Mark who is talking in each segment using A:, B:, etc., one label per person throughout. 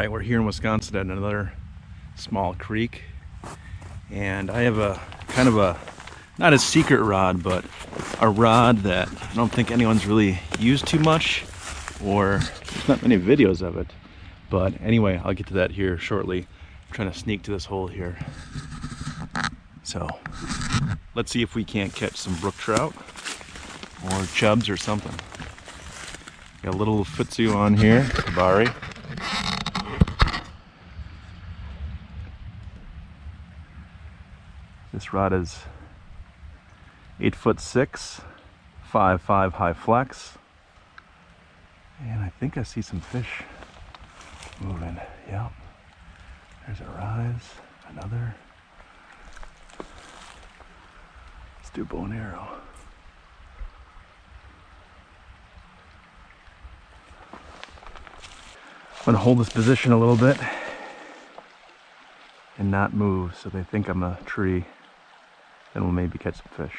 A: Right, we're here in Wisconsin at another small creek. And I have a kind of a, not a secret rod, but a rod that I don't think anyone's really used too much or there's not many videos of it. But anyway, I'll get to that here shortly. I'm trying to sneak to this hole here. So let's see if we can't catch some brook trout or chubs or something. Got a little futsu on here, Kebari. This rod is eight foot six, five five high flex. And I think I see some fish moving. Yep. There's a rise, another. Let's do bow and arrow. I'm gonna hold this position a little bit and not move so they think I'm a tree. Then we'll maybe catch some fish.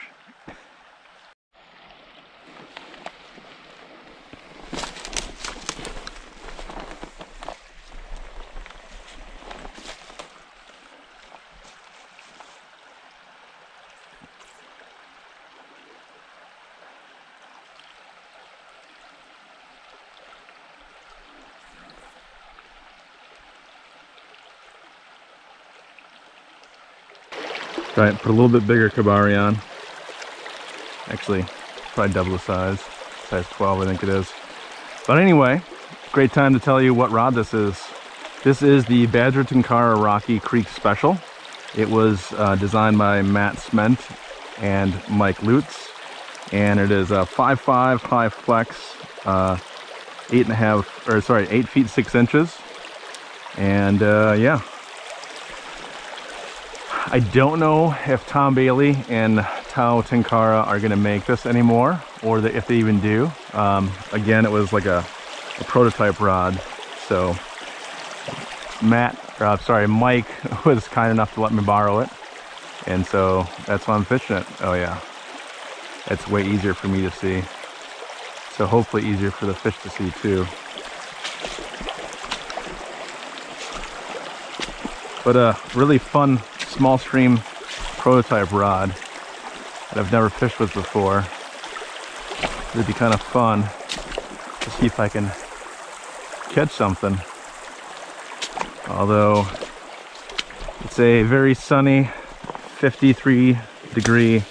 A: Right, put a little bit bigger Kebari on. Actually, probably double the size. Size 12, I think it is. But anyway, great time to tell you what rod this is. This is the Badger Tenkara Rocky Creek Special. It was uh, designed by Matt Sment and Mike Lutz. And it is a 5.5 high flex, uh, eight and a half, or sorry, eight feet, six inches. And uh, yeah, I don't know if Tom Bailey and Tao Tenkara are going to make this anymore or the, if they even do. Um, again, it was like a, a, prototype rod. So Matt, uh, sorry, Mike was kind enough to let me borrow it. And so that's why I'm fishing it. Oh yeah, it's way easier for me to see. So hopefully easier for the fish to see too. But a uh, really fun small stream prototype rod that I've never fished with before. It'd be kind of fun to see if I can catch something. Although it's a very sunny 53 degree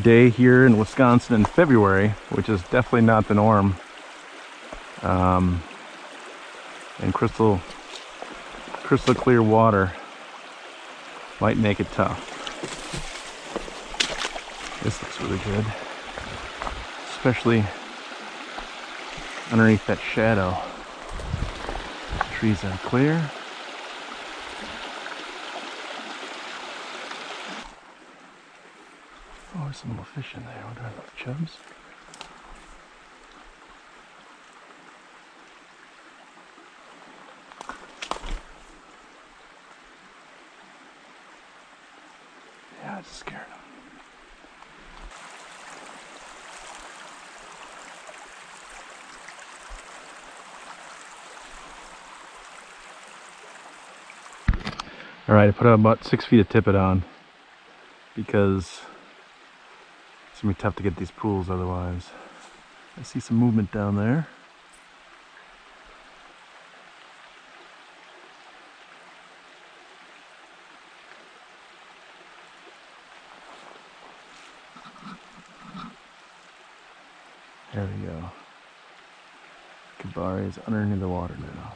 A: day here in Wisconsin in February, which is definitely not the norm. Um, and crystal, crystal clear water might make it tough. This looks really good. Especially underneath that shadow. Trees are clear. Oh, there's some little fish in there. What are those chubs? scared him. All right, I put about six feet of tippet on because it's gonna be tough to get these pools otherwise. I see some movement down there. There we go. Kebari is underneath the water now.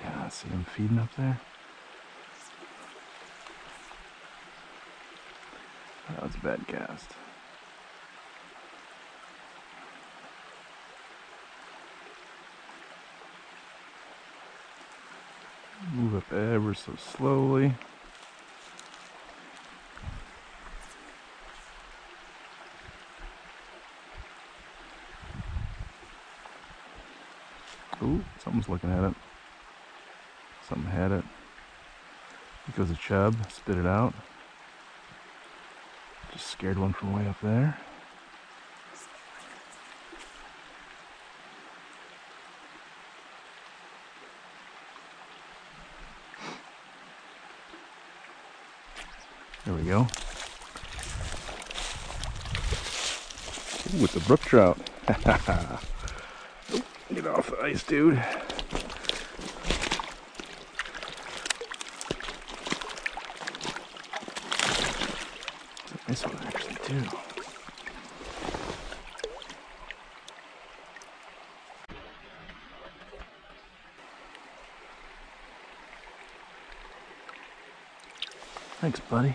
A: Yeah, I see him feeding up there. That was a bad cast. Move up ever so slowly. Ooh, something's looking at it. Something had it. It goes a chub, spit it out. Just scared one from way up there. There we go. Ooh, with the brook trout. Get off the ice, dude. Too. Thanks, buddy.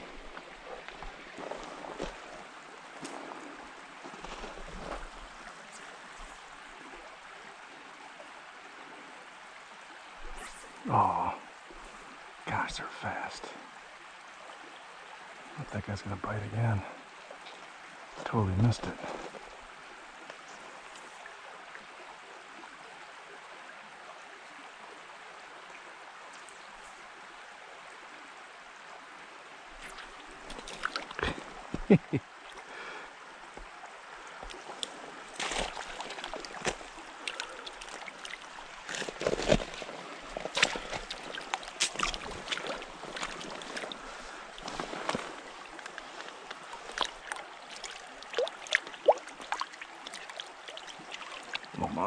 A: Oh, gosh, they're fast. I think that guy's gonna bite again. Totally missed it. Little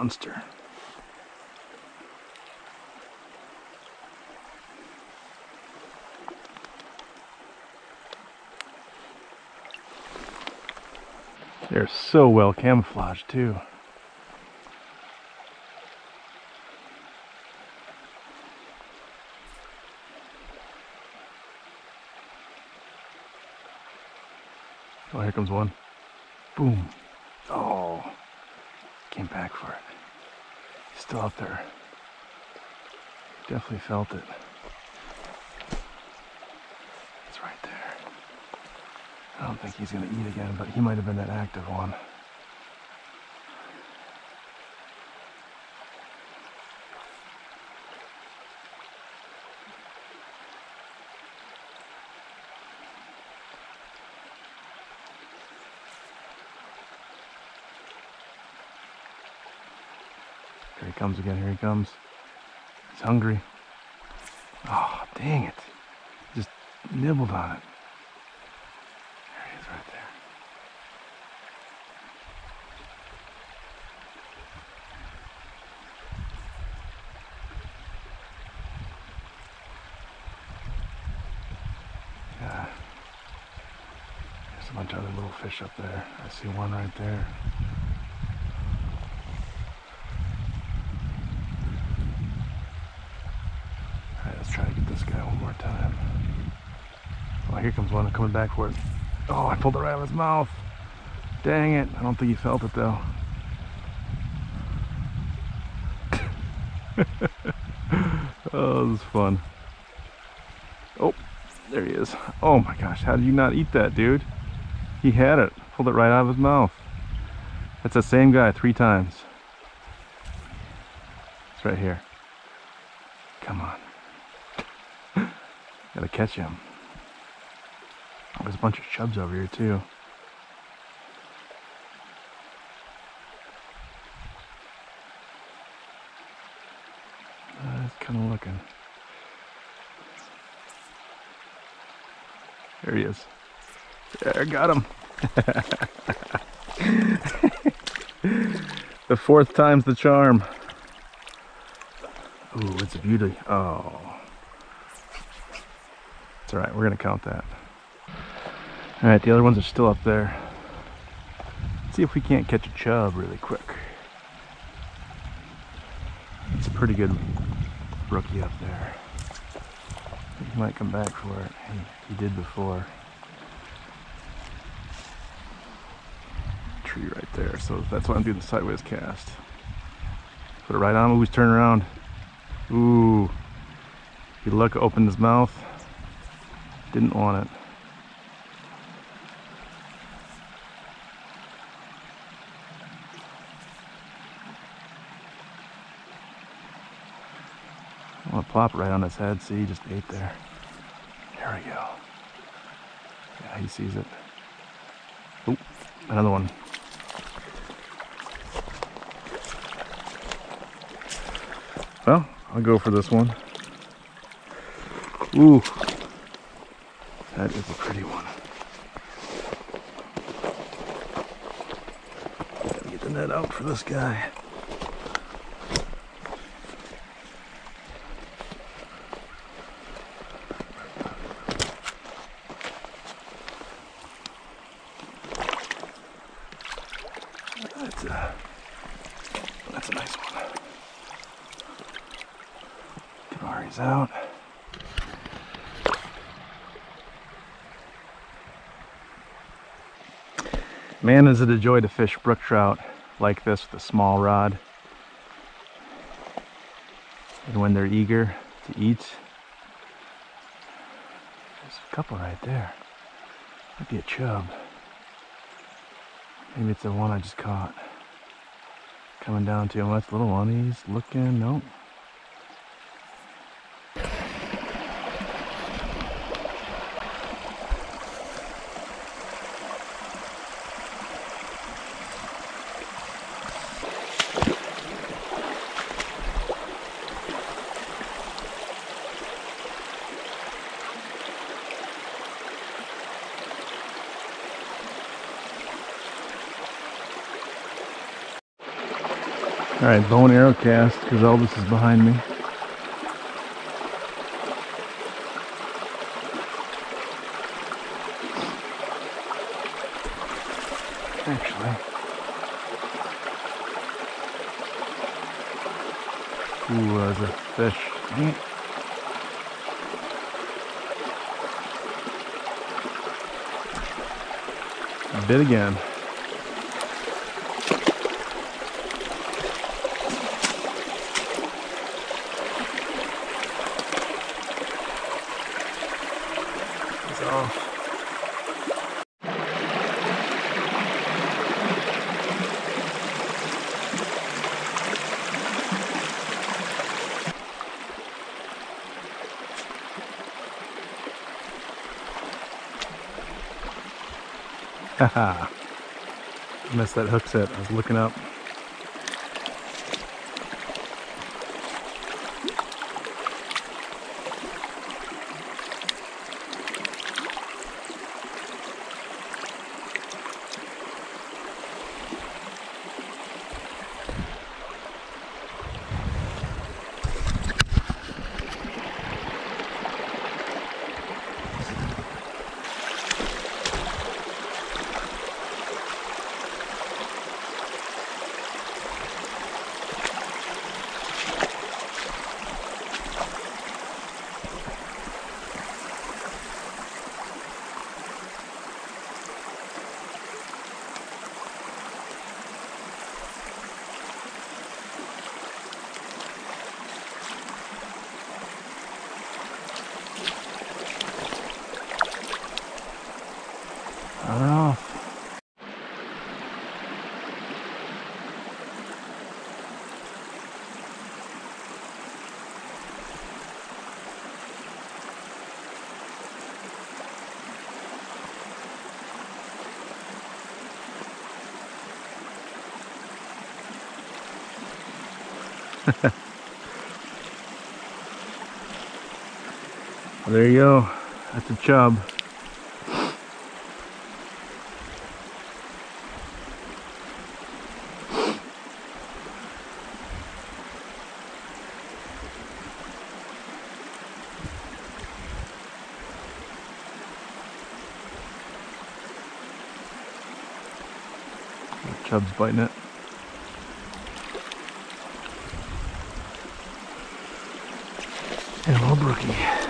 A: monster. They're so well camouflaged too. Oh, here comes one. Boom. Oh, came back for it. He's still up there. Definitely felt it. It's right there. I don't think he's gonna eat again, but he might have been that active one. Comes again, here he comes. He's hungry. Oh, dang it. Just nibbled on it. There he is right there. Yeah. There's a bunch of other little fish up there. I see one right there. Alright, let's try to get this guy one more time. Oh, here comes one coming back for it. Oh, I pulled it right out of his mouth. Dang it. I don't think he felt it though. oh, this is fun. Oh, there he is. Oh my gosh, how did you not eat that, dude? He had it. Pulled it right out of his mouth. That's the same guy three times. It's right here. Come on. Gotta catch him. There's a bunch of chubs over here too. Uh, kind of looking. There he is. There, got him. the fourth time's the charm. Ooh, it's a beauty. Oh. It's all right. We're to count that. All right, the other ones are still up there. Let's see if we can't catch a chub really quick. It's a pretty good rookie up there. He might come back for it. He, he did before. Tree right there. So that's why I'm doing the sideways cast. Put it right on. He's turning around. Ooh. He look, opened his mouth. Didn't want it. Want to plop right on his head. See, he just ate there. There we go. Yeah, he sees it. Oop, another one. Well, I'll go for this one. Ooh. That is a pretty one. Gotta get the net out for this guy. That's a, that's a nice one. Canari's out. Man, is it a joy to fish brook trout like this with a small rod. And when they're eager to eat, there's a couple right there. Might be a chub. Maybe it's the one I just caught. Coming down to him. That's little one. He's looking. Nope. All right, bow and arrow cast because Elvis is behind me. Actually. Ooh, there's a fish. It. Bit again. He's off. Haha. Missed that hook set. I was looking up. On and off. there you go. That's a chub. Chub's biting it. And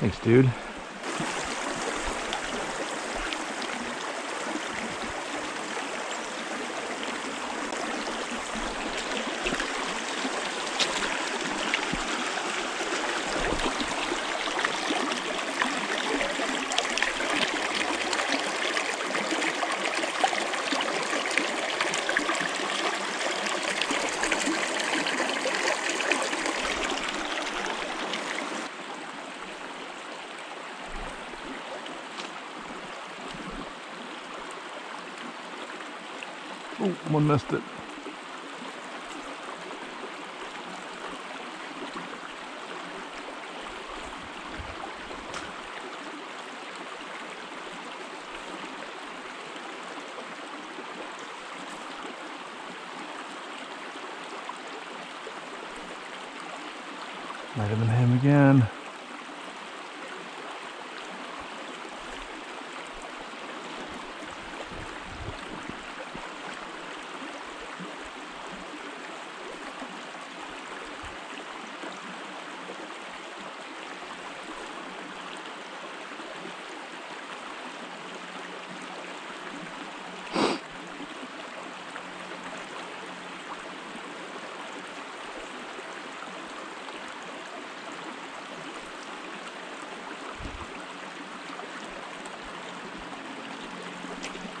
A: Thanks, dude. Oh, one missed it. Might have been him again.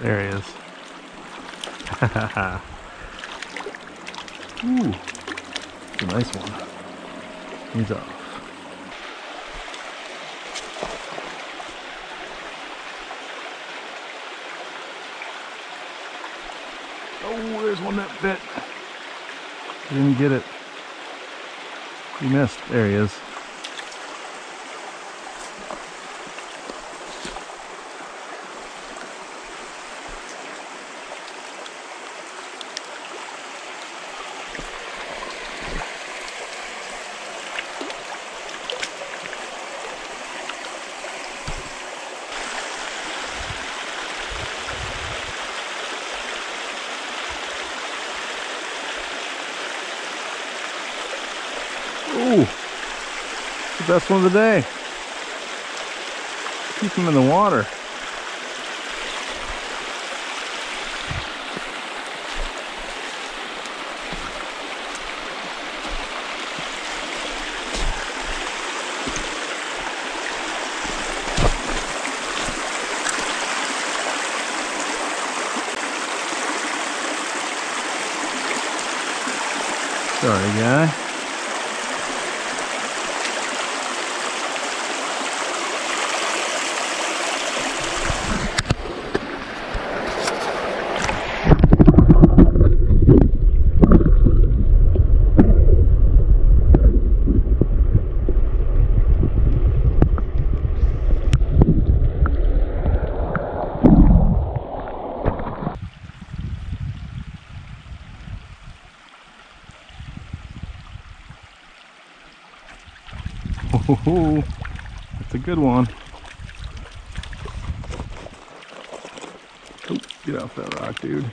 A: There he is. Uh-huh. Ooh, it's a nice one. He's off. Oh, there's one that bit. Didn't get it. He missed. There he is. Ooh, the best one of the day. Keep them in the water. Sorry, guy. Oh, that's a good one. Get off that rock, dude.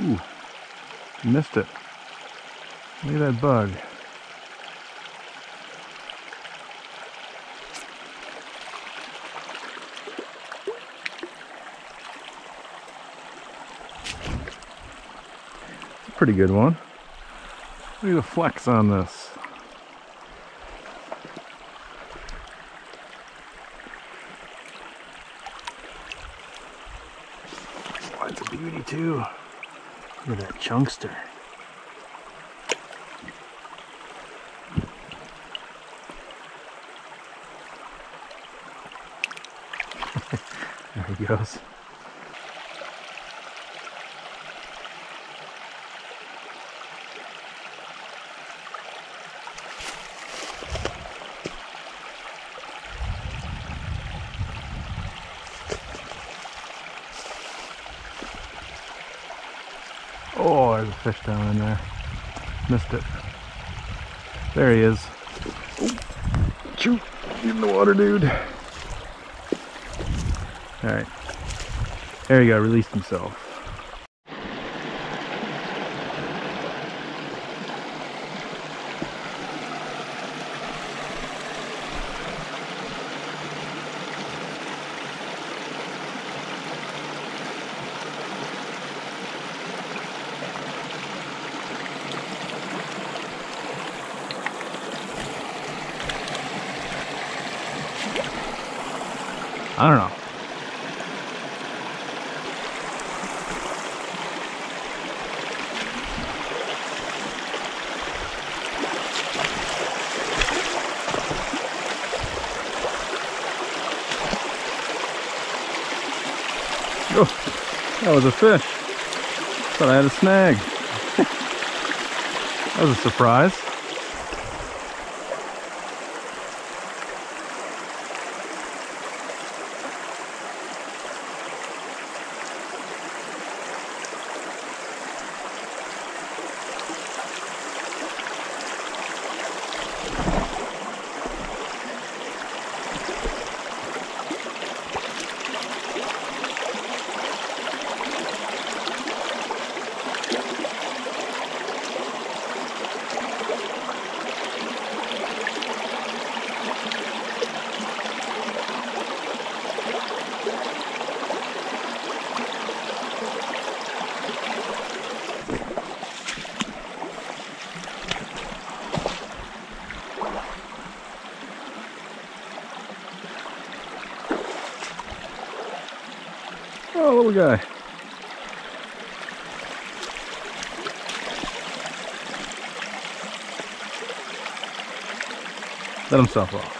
A: Ooh, missed it. Look at that bug. Pretty good one. Look at the flex on this. It's a beauty too. Look at that chunkster. there he goes. Oh, there's a fish down in there. Missed it. There he is. Get in the water, dude. All right. There you go, released himself. I don't know. Oh, that was a fish. Thought I had a snag. that was a surprise. Little guy. Let himself off.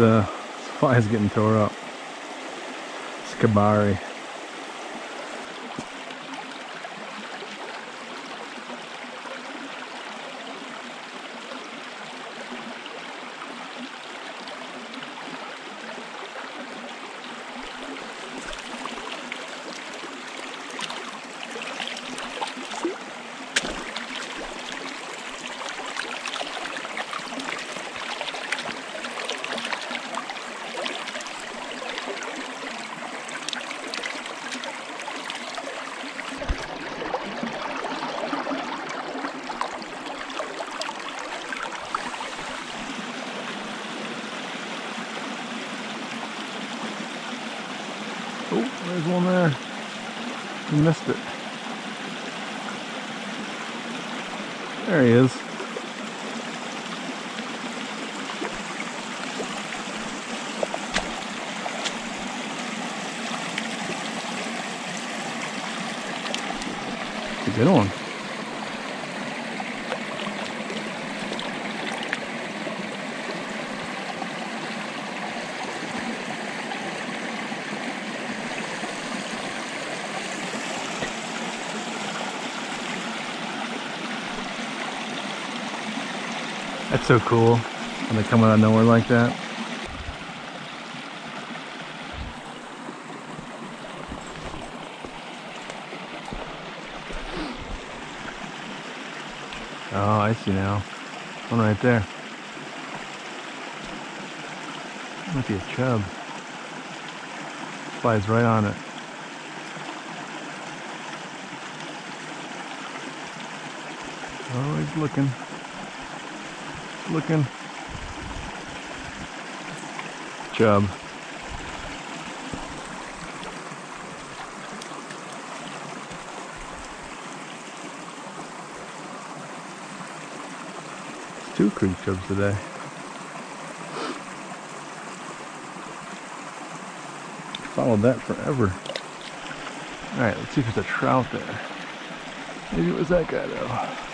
A: Uh, fly getting tore up. It's Kebari. missed it. There he is. A good one. So cool when they come out of nowhere like that. Oh, I see now. One right there. Might be a chub. Flies right on it. Oh, he's looking looking chub. two creek chubs today. Followed that forever. Alright, let's see if there's a trout there. Maybe it was that guy though.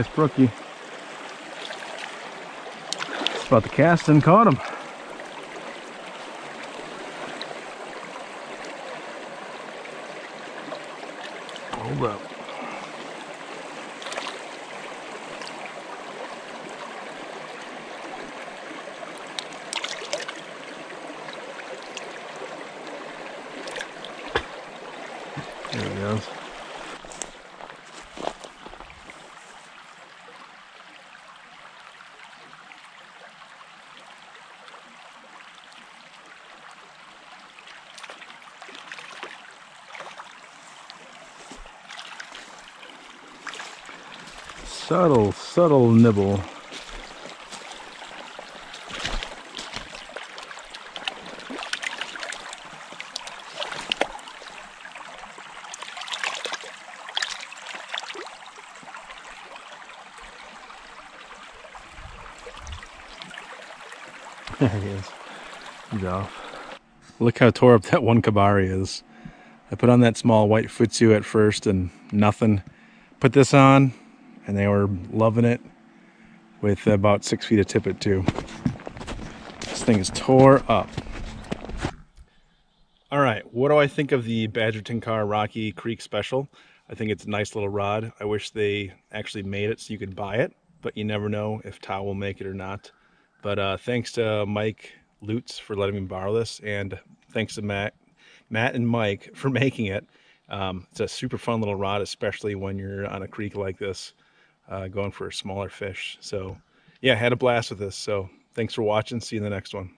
A: Nice brookie. About the cast and caught him. Hold up. There he goes. Subtle, subtle nibble. There he is. He's off. Look how tore up that one kebari is. I put on that small white futsu at first and nothing. Put this on, and they were loving it with about six feet of tippet too. This thing is tore up. All right, what do I think of the Badger Tenkara Rocky Creek Special? I think it's a nice little rod. I wish they actually made it so you could buy it, but you never know if Tao will make it or not. But uh, thanks to Mike Lutz for letting me borrow this, and thanks to Matt, Matt and Mike for making it. Um, it's a super fun little rod, especially when you're on a creek like this uh, going for a smaller fish. So yeah, had a blast with this. So thanks for watching. See you in the next one.